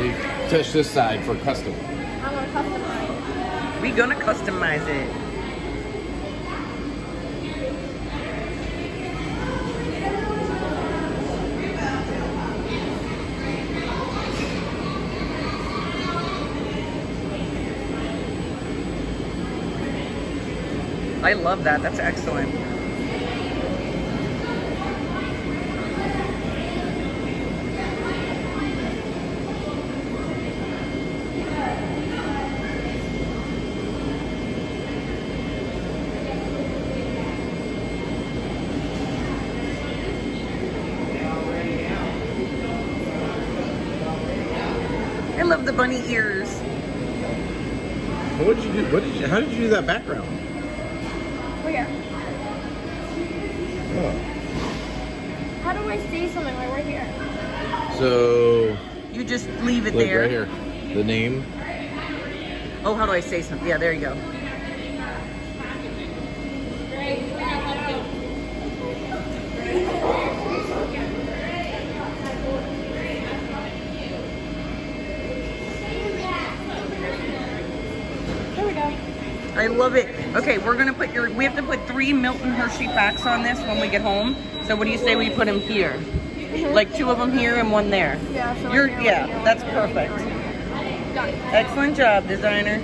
actually touch this side for custom. I'm gonna customize. We gonna customize it. I love that. That's excellent. I love the bunny ears. What did you do? What did you? How did you do that background? Where? Oh. How do I say something like right here? So You just leave it there. right here, the name. Oh, how do I say something? Yeah, there you go. There we go. I love it. Okay, we're gonna put your. We have to put three Milton Hershey packs on this when we get home. So what do you say we put them here? Like two of them here and one there. Yeah, so You're yeah, that's perfect. right here. Done. Excellent job, designer.